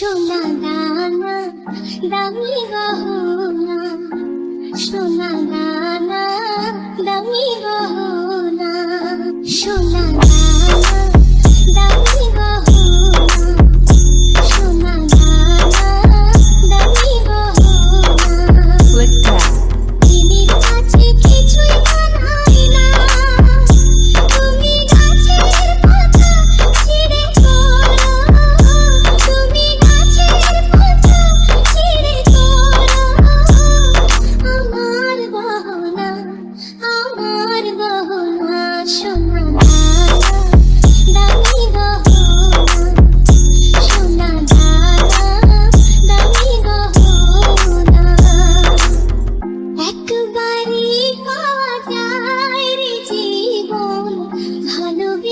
সোনা দানা দামি গহনা সোনা দানা দামি গহনা সোনা